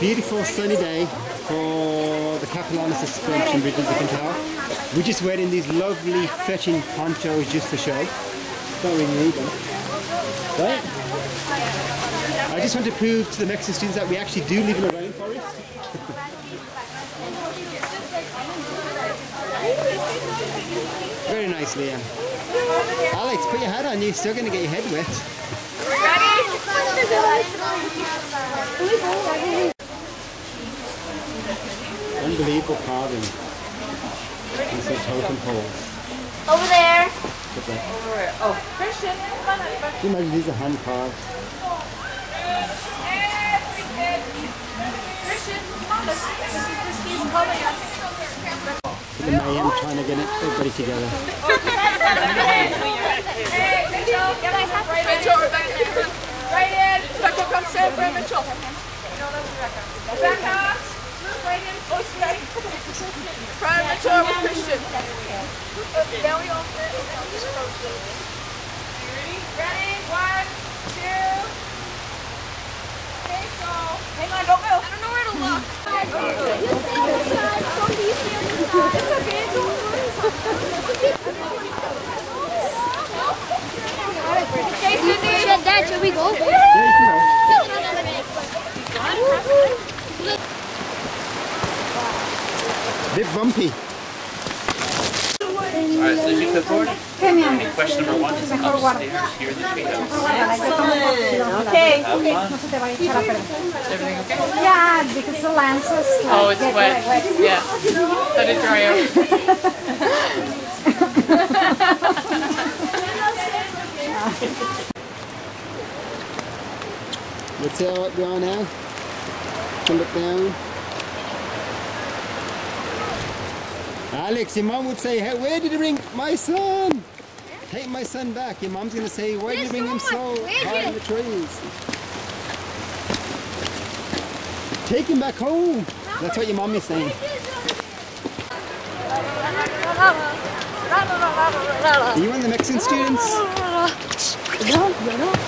Beautiful sunny day for the Capilano suspension bridge, tell. We're just wearing these lovely fetching ponchos just for show. Don't really need them. Right? I just want to prove to the Mexican students that we actually do live in a rainforest. Very nice, Liam. Alex, put your hat on. You're still going to get your head wet. Unbelievable carving. These are totem poles. Over there. Look at that. Over there. Oh, Christian, come on. Can you imagine these are hand carved? Christian, come on. This is Christine's calling us. Look at Mayhem trying to get it, everybody together. Mitchell, Rebecca. Right in. Rebecca, come stand for Mitchell. Rebecca. Right in. Stay. Prime Mitchell with Christian. Now we all fit. Ready? One, two. Okay, so. Hang on, don't move. I don't know where to look. It's okay, Okay, Cindy. Dad, should we go? Yeah, you can go. Bit bumpy. All right, so as you come forward, any question number one is upstairs here in the treehouse. Okay. Have fun. No se te vaya a echar a perder. Is everything okay? Yeah, because the lenses. Oh, it's wet. Yeah. Let it dry out. Let's see how we are now. Can look down. Alex, your mom would say, hey, where did you bring my son? Take my son back. Your mom's going to say, why did you bring him so high in the trees? Take him back home. That's what your mom is saying. Are you one of the Mexican students?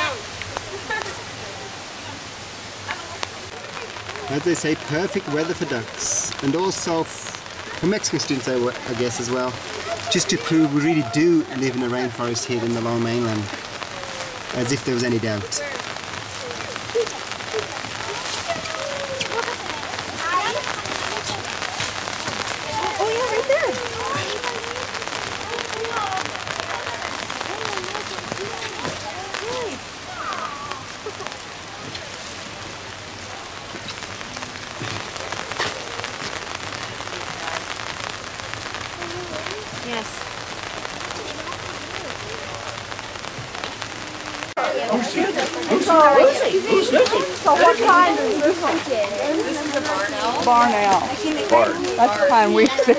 As they say, perfect weather for ducks. And also for Mexican students, I guess, as well. Just to prove we really do live in a rainforest here in the Lower Mainland. As if there was any doubt. Yes. So what kind is this is barn owl. Barn owl. That's the kind we see.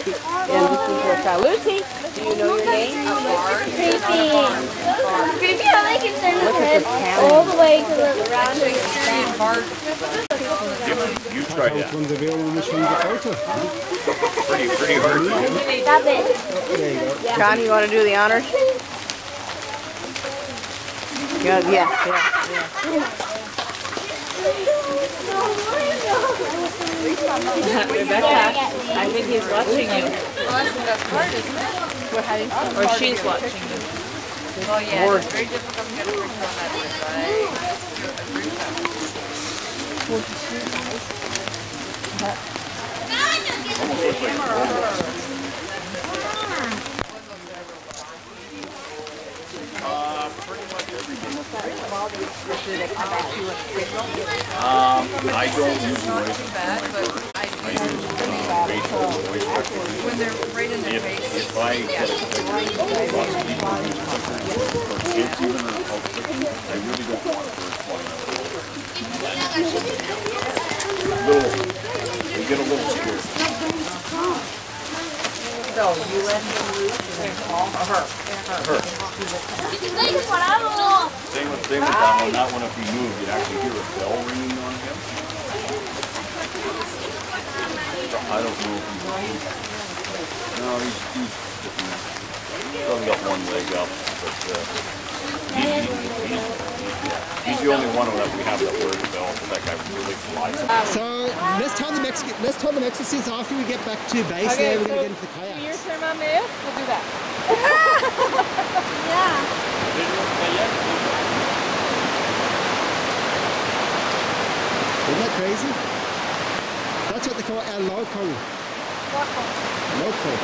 And this is. Lucy, do you know your name? Creepy. Creepy they can turn Look at head all the way to the round barn. You try Which that. one's one, which one's the photo? Pretty, pretty hard. Stop it. There you go. John, you want to do the honors? Yeah, yeah, yeah. Rebecca, I think he's watching you. Well, that's the best part, isn't it? We're having fun. Or she's watching you. Oh, yeah, it's very difficult to get a picture on that? To? Um, I don't use but I use voice when they're right in their face. if I get a of people for kids even or I really don't want out. Little, they get a little scared. So you and then call her. Same with, same with that one, that one if he moved, you'd actually hear a bell ringing on him. I don't know if he's, no, he's, he's, he's probably got one leg up, but, uh, he, he, he's, he's, yeah, he's the only one that we have that wears a bell, so that guy really flies. So let's tell the Mexican let's tell the Mexicans after we get back to base Okay, there we're so gonna get into the Your kayaks. turn on this, we'll do that. Isn't that crazy? That's what they call a loco. Loco.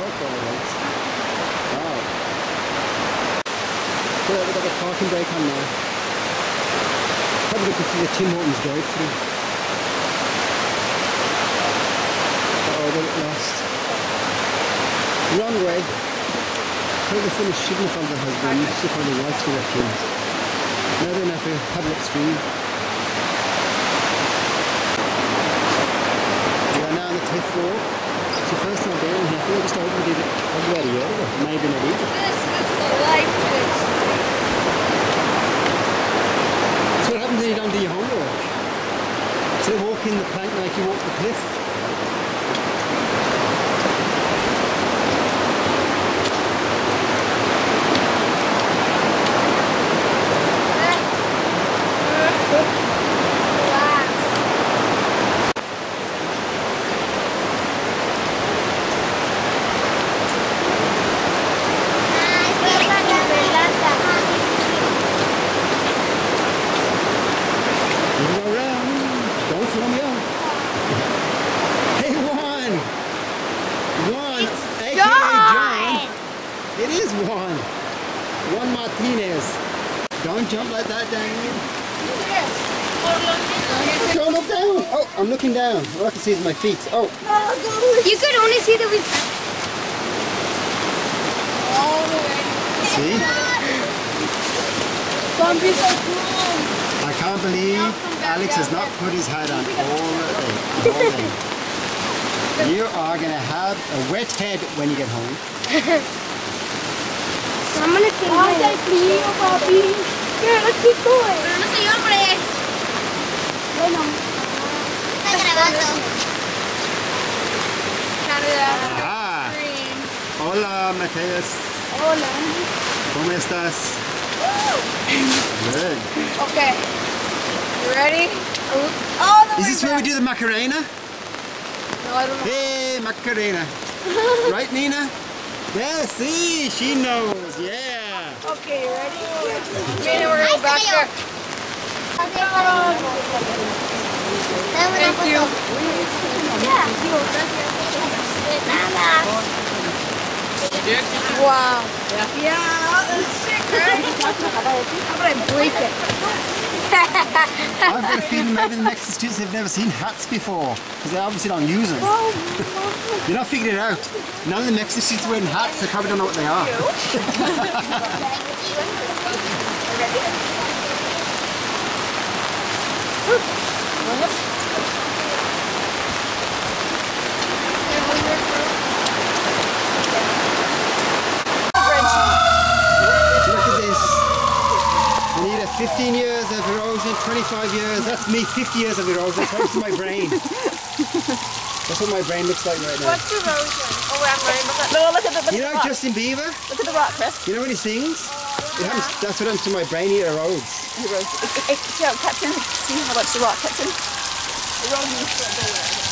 Loco, right? Wow. We've got the to the drive through. Uh-oh, they got lost. Wrong way. Totally finished shouldn't have found the husband, she found the wife's directions. Now they have to paddle upstream. We are now on the cliff walk. It's the first time down here. I feel just opened it already, or maybe not even. This is the life twitch. That's what happens when you don't do your homework. So you walk in the plank like you walk the cliff. You go around. Don't throw me off. Hey, Juan! Juan, aka John. It is Juan. Juan Martinez. Don't jump like that, Daniel. Don't look down. Oh, I'm looking down. All I can see is my feet. Oh, You could only see the we see? Don't be so cool. I can't believe Alex has not put his hat on all day. All day. You are going to have a wet head when you get home. I'm gonna take Ay, frío, papi. Here, let's keep going. Ah, hola, Mateus. Hola. ¿Cómo estás? Good. Okay. You ready? Oh, the Is this where we do the Macarena? No, I don't know. Hey, Macarena. right, Nina? Yeah, see, she knows. Yeah. Okay, you ready? Me and we're gonna back there. Thank you. Wow. Yeah. Yeah, that's sick, right? How about I break it? I've got a feeling maybe the Mexican students have never seen hats before because they obviously don't use them. Oh, You're not figuring it out. None of the Mexican students wearing hats, they probably don't know what they are. Look at this. Anita, 15 years of erosion, 25 years. That's me, 50 years of erosion. That's my brain. That's what my brain looks like right now. What's erosion? Oh, I'm right. Look at No, look at the, look You know the rock. Justin Bieber? Look at the rock, Chris. You know when he sings? It happens, that's what happens to my brain, it erodes. He rose. It, it, it, see how it cuts in? See how much the rock cuts in? The road needs to go there.